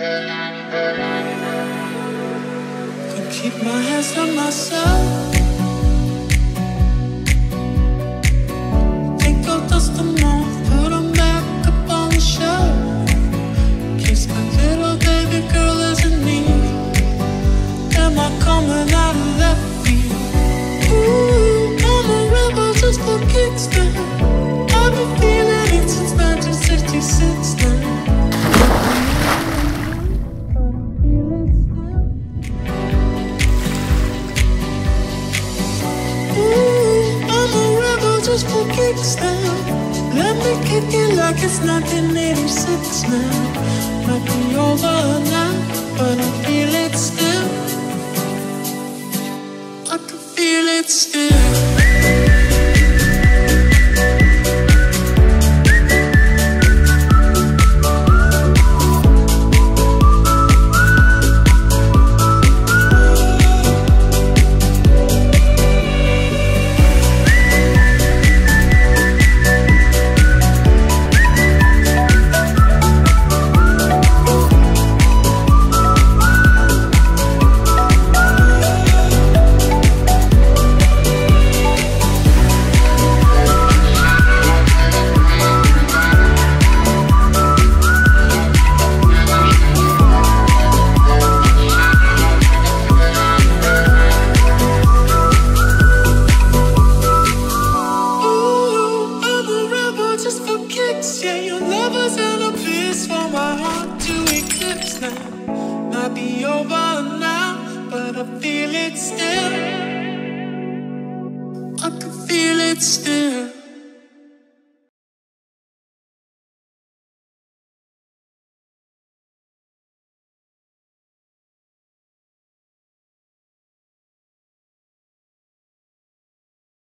Could keep my hands on myself. Dust them off, put them back up on the shelf. Kiss my little baby girl. Am I coming out of left field? Ooh, I'm a rebel just for kicks. I've been feeling it since 1966 now. Just for kicks now. Let me kick it like it's 1986 now. Might be over now, but I feel it still. I can feel it still. Yeah, your lover's in a place for my heart to eclipse now. Might be over now, but I feel it still. I can feel it still.